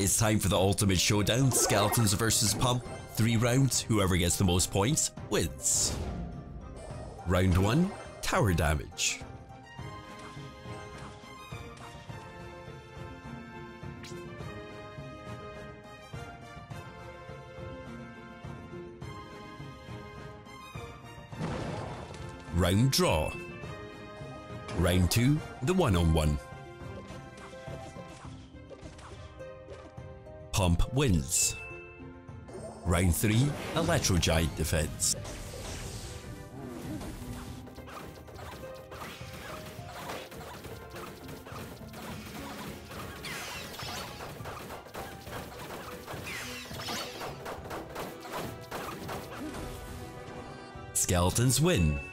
It's time for the ultimate showdown, Skeletons versus Pump. Three rounds, whoever gets the most points, wins. Round 1, Tower Damage. Round Draw. Round 2, the one-on-one. -on -one. Pump wins. Round 3, Electro Giant defense. Skeletons win.